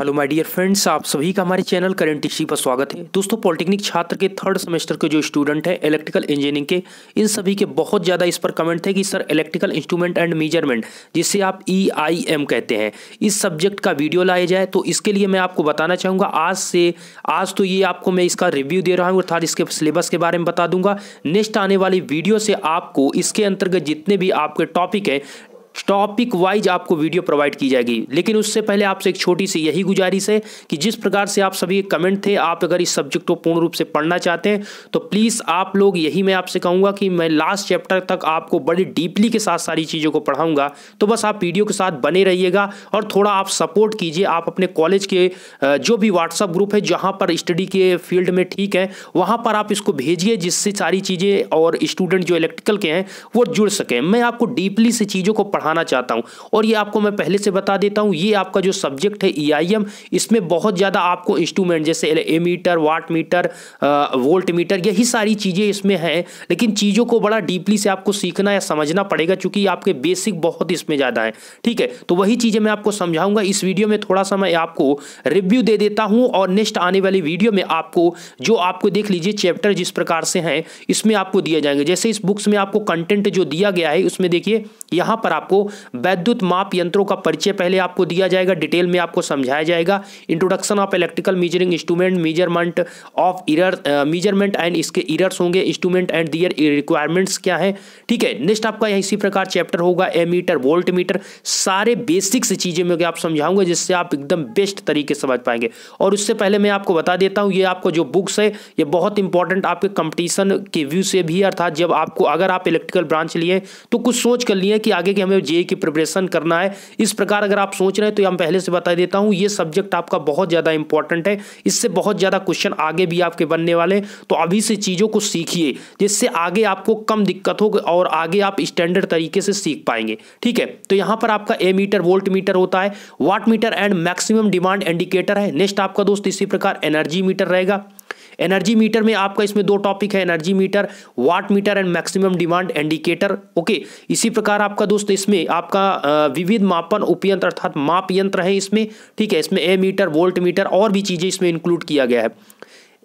Hello my dear friends आप सभी का हमारे चैनल करेंट इसी पर स्वागत है। दोस्तों पॉलिटेक्निक छात्र के थर्ड सेमेस्टर के जो स्टूडेंट हैं इलेक्ट्रिकल इंजीनियरिंग के, इन सभी के बहुत ज़्यादा इस पर कमेंट थे कि sir electrical instrument and measurement जिसे आप ई आई एम कहते हैं। इस सब्जेक्ट का वीडियो लाया जाए तो इसके लिए मैं आपको बताना चाहूँगा, आज से, आज तो ये आपको मैं इसका रिव्यू दे रहा हूँ, अर्थात इसके सिलेबस के बारे में बता दूँगा। नेक्स्ट आने वाली वीडियो से आपको, इसके अंतर्गत जितने भी आपके टॉपिक है टॉपिक वाइज आपको वीडियो प्रोवाइड की जाएगी। लेकिन उससे पहले आपसे एक छोटी सी यही गुजारिश है कि जिस प्रकार से आप सभी कमेंट थे, आप अगर इस सब्जेक्ट को पूर्ण रूप से पढ़ना चाहते हैं तो प्लीज़ आप लोग, यही मैं आपसे कहूँगा कि मैं लास्ट चैप्टर तक आपको बड़ी डीपली के साथ सारी चीज़ों को पढ़ाऊँगा। तो बस आप वीडियो के साथ बने रहिएगा और थोड़ा आप सपोर्ट कीजिए। आप अपने कॉलेज के जो भी व्हाट्सअप ग्रुप है, जहाँ पर स्टडी के फ़ील्ड में ठीक है, वहाँ पर आप इसको भेजिए जिससे सारी चीज़ें और स्टूडेंट जो इलेक्ट्रिकल के हैं, वो जुड़ सकें। मैं आपको डीपली से चीज़ों को पढ़ाना चाहता हूँ। और ये आपको मैं पहले से बता देता हूँ, ये आपका जो सब्जेक्ट है ईआईएम इसमें बहुत ज़्यादा आपको इंस्ट्रूमेंट जैसे ammeter watt meter volt meter यही सारी चीज़ें इसमें हैं। लेकिन चीज़ों को बड़ा डीपली से आपको सीखना या समझना पड़ेगा, चूँकि आपके बेसिक बहुत इसमें ज़्यादा है। ठीक है तो वही चीज़ें मैं आपको समझाऊँगा। इस वीडियो में थोड़ा सा मैं आपको रिव्यू दे देता हूँ और नेक्स्ट आने वाली वीडियो में आपको, जो आपको देख लीजिए चैप्टर जिस प्रकार से हैं, इसमें आपको दिए जाएँगे। जैसे इस बुक्स में आपको कंटेंट जो दिया गया है, उसमें देखिए, यहाँ पर आपको वैद्युत माप यंत्रों का परिचय पहले आपको दिया जाएगा, डिटेल में आपको समझाया जाएगा। Introduction of electrical measuring instrument measurement of error measurement and इसके इरर्स होंगे इंस्ट्रूमेंट एंड दियर रिक्वायरमेंट्स क्या है? ठीक है नेक्स्ट आपका इसी प्रकार चैप्टर होगा ए मीटर वोल्ट मीटर सारे बेसिक्स चीज़ें में आप समझाऊँगा जिससे आप एकदम बेस्ट तरीके समझ पाएँगे। और उससे पहले मैं आपको बता देता हूँ, ये आपको जो बुक्स है, ये बहुत इंपॉर्टेंट आपके कंपटीशन के व्यू से भी, अर्थात जब आपको, अगर आप इलेक्ट्रिकल ब्रांच लिए तो कुछ सोच कर लिए कि आगे के हमें जे की प्रिपरेशन करना है। इस प्रकार अगर आप सोच रहे हैं तो हम पहले से बता देता हूँ, ये सब्जेक्ट आपका बहुत ज़्यादा इंपॉर्टेंट है। इससे बहुत ज़्यादा क्वेश्चन आगे भी आपके बनने वाले तो अभी से चीज़ों को सीखिए, जिससे आगे आपको कम दिक्कत हो और आगे आप स्टैंडर्ड तरीके से सीख पाएँगे। ठीक है? तो यहाँ पर आपका ए मीटर वोल्ट मीटर होता है। Watt meter and maximum demand indicator है। नेक्स्ट आपका दोस्त इसी प्रकार एनर्जी मीटर रहेगा। एनर्जी मीटर में आपका इसमें दो टॉपिक है, energy meter, watt meter and maximum demand indicator okay इसी प्रकार आपका दोस्त इसमें आपका विविध मापन उपयंत्र अर्थात माप यंत्र है इसमें, ठीक है? इसमें ए मीटर वोल्ट मीटर और भी चीज़ें इसमें इंक्लूड किया गया है।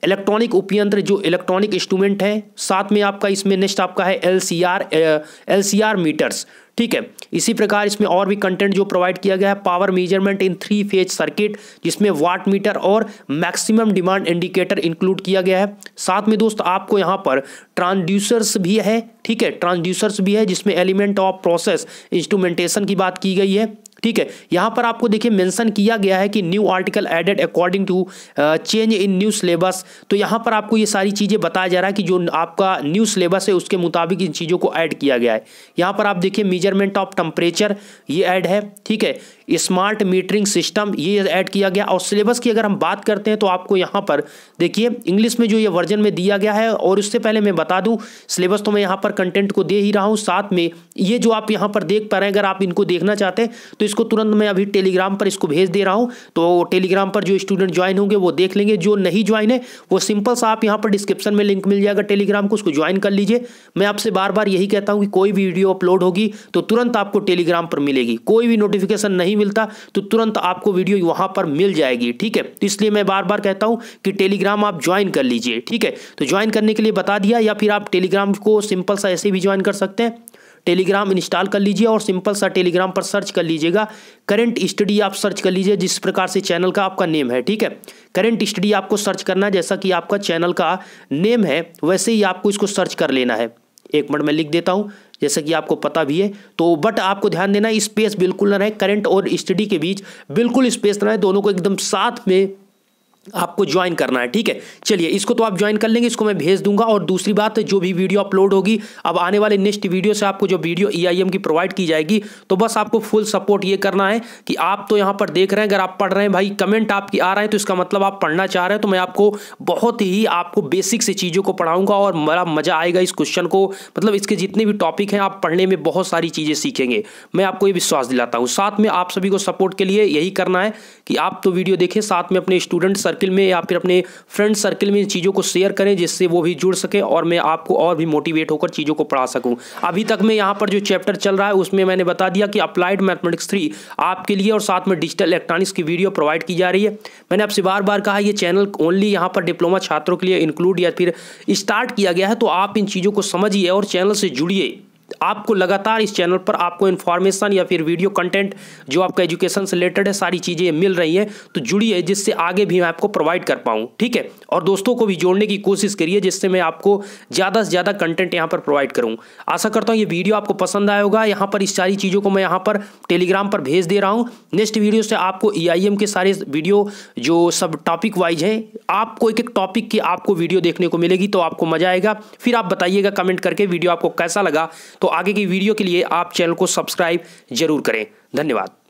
इलेक्ट्रॉनिक उपयंत्र जो इलेक्ट्रॉनिक इंस्ट्रूमेंट है, साथ में आपका इसमें नेक्स्ट आपका है L C R L C R meters ठीक है? इसी प्रकार इसमें और भी कंटेंट जो प्रोवाइड किया गया है power measurement in three phase circuit जिसमें वाट मीटर और मैक्सिमम डिमांड इंडिकेटर इंक्लूड किया गया है। साथ में दोस्त, आपको यहाँ पर ट्रांसड्यूसर्स भी है, ठीक है? ट्रांसड्यूसर्स भी है, जिसमें एलिमेंट ऑफ़ प्रोसेस इंस्ट्रूमेंटेशन की बात की गई है। ठीक है? यहाँ पर आपको देखिए मेंशन किया गया है कि new article added according to change in new syllabus तो यहाँ पर आपको ये सारी चीज़ें बताया जा रहा है कि जो आपका न्यू सिलेबस है, उसके मुताबिक इन चीज़ों को ऐड किया गया है। यहाँ पर आप देखिए मेज़रमेंट ऑफ़ टेम्परेचर ये ऐड है, ठीक है? स्मार्ट मीटरिंग सिस्टम ये ऐड किया गया। और सिलेबस की अगर हम बात करते हैं तो आपको यहाँ पर देखिए इंग्लिश में जो ये वर्जन में दिया गया है, और उससे पहले मैं बता दूँ सिलेबस तो मैं यहाँ पर कंटेंट को दे ही रहा हूँ, साथ में ये जो आप यहाँ पर देख पा रहे हैं, अगर आप इनको देखना चाहते हैं तो इसको तुरंत मैं अभी टेलीग्राम पर इसको भेज दे रहा हूँ। तो टेलीग्राम पर जो स्टूडेंट ज्वाइन होंगे वो देख लेंगे, जो नहीं ज्वाइन है, वो सिंपल सा आप यहाँ पर डिस्क्रिप्शन में लिंक मिल जाएगा टेलीग्राम को, उसको ज्वाइन कर लीजिए। मैं आपसे बार बार यही कहता हूँ कि कोई भी वीडियो अपलोड होगी तो तुरंत आपको टेलीग्राम पर मिलेगी। कोई भी नोटिफिकेशन नहीं मिलता तो तुरंत आपको वीडियो वहाँ पर मिल जाएगी, ठीक है? तो इसलिए मैं बार बार कहता हूँ कि टेलीग्राम आप ज्वाइन कर लीजिए, ठीक है? तो ज्वाइन करने के लिए बता दिया या फिर आप टेलीग्राम को सिंपल सा ऐसे भी ज्वाइन कर सकते हैं। टेलीग्राम इंस्टॉल कर लीजिए और सिंपल सा टेलीग्राम पर सर्च कर लीजिएगा। करंट स्टडी आप सर्च कर लीजिए, जिस प्रकार से चैनल का आपका नेम है, ठीक है? करंट स्टडी आपको सर्च करना है, जैसा कि आपका चैनल का नेम है, वैसे ही आपको इसको सर्च कर लेना है। एक मिनट में लिख देता हूँ, जैसा कि आपको पता भी है। तो बट आपको ध्यान देना, स्पेस बिल्कुल ना रहे, करंट और स्टडी के बीच बिल्कुल स्पेस ना रहे, दोनों को एकदम साथ में आपको ज्वाइन करना है, ठीक है? चलिए, इसको तो आप ज्वाइन कर लेंगे, इसको मैं भेज दूँगा और दूसरी बात, जो भी वीडियो अपलोड होगी, अब आने वाले नेक्स्ट वीडियो से आपको जो वीडियो ईआईएम की प्रोवाइड की जाएगी तो बस आपको फुल सपोर्ट ये करना है कि आप तो यहाँ पर देख रहे हैं, अगर आप पढ़ रहे हैं, भाई कमेंट आपकी आ रहा है तो इसका मतलब आप पढ़ना चाह रहे हैं तो मैं आपको बहुत ही, आपको बेसिक से चीज़ों को पढ़ाऊँगा और बड़ा मज़ा आएगा इस क्वेश्चन को। मतलब इसके जितने भी टॉपिक हैं, आप पढ़ने में बहुत सारी चीज़ें सीखेंगे। मैं आपको ये विश्वास दिलाता हूँ। साथ में आप सभी को सपोर्ट के लिए यही करना है कि आप तो वीडियो देखें, साथ में अपने स्टूडेंट सर्किल में या फिर अपने फ्रेंड सर्किल में चीज़ों को शेयर करें जिससे वो भी जुड़ सके और मैं आपको और भी मोटिवेट होकर चीज़ों को पढ़ा सकूँ। अभी तक मैं यहाँ पर जो चैप्टर चल रहा है, उसमें मैंने बता दिया कि अप्लाइड मैथमेटिक्स थ्री आपके लिए और साथ में डिजिटल इलेक्ट्रॉनिक्स की वीडियो प्रोवाइड की जा रही है। मैंने आपसे बार बार कहा, ये चैनल ओनली यहाँ पर डिप्लोमा छात्रों के लिए इंक्लूड या फिर स्टार्ट किया गया है तो आप इन चीज़ों को समझिए और चैनल से जुड़िए। आपको लगातार इस चैनल पर आपको इन्फॉर्मेशन या फिर वीडियो कंटेंट जो आपका एजुकेशन से रिलेटेड है, सारी चीज़ें मिल रही हैं तो जुड़िए, जिससे आगे भी मैं आपको प्रोवाइड कर पाऊँ, ठीक है? और दोस्तों को भी जोड़ने की कोशिश करिए, जिससे मैं आपको ज़्यादा से ज़्यादा कंटेंट यहाँ पर प्रोवाइड करूँ। आशा करता हूँ ये वीडियो आपको पसंद आया होगा। यहाँ पर इस सारी चीज़ों को मैं यहाँ पर टेलीग्राम पर भेज दे रहा हूँ। नेक्स्ट वीडियो से आपको ई e के सारे वीडियो जो सब टॉपिक वाइज है, आपको एक एक टॉपिक की आपको वीडियो देखने को मिलेगी तो आपको मज़ा आएगा। फिर आप बताइएगा कमेंट करके वीडियो आपको कैसा लगा। तो आगे की वीडियो के लिए आप चैनल को सब्सक्राइब ज़रूर करें। धन्यवाद।